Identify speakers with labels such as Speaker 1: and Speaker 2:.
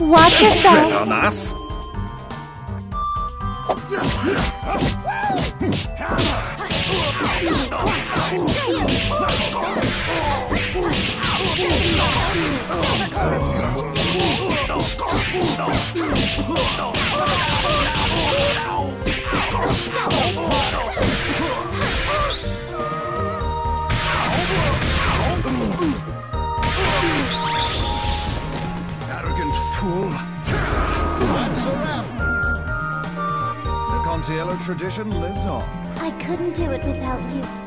Speaker 1: Watch yourself.
Speaker 2: on us.
Speaker 3: Arrogant fool. The Contiello tradition lives on.
Speaker 1: I couldn't do it without you.